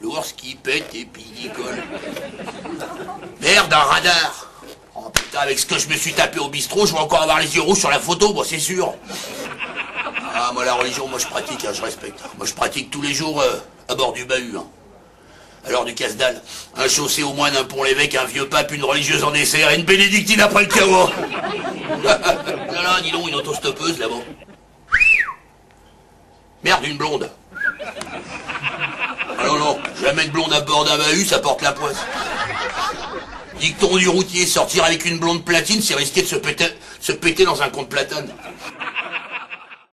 L'ours qui pète et puis il colle. Merde, un radar Oh putain, avec ce que je me suis tapé au bistrot, je vais encore avoir les yeux rouges sur la photo, bon c'est sûr. Ah, moi la religion, moi je pratique, hein, je respecte. Moi je pratique tous les jours euh, à bord du bahut. Hein. Alors du casse-dalle, un chaussé au moins d'un pont l'évêque, un vieux pape, une religieuse en dessert et une bénédictine après le carreau. là là, dis donc, une autostoppeuse là-bas. Merde, une blonde. Jamais de blonde à bord d'un bahut, ça porte la poisse. Dicton du routier, sortir avec une blonde platine, c'est risquer de se péter, se péter dans un compte platane.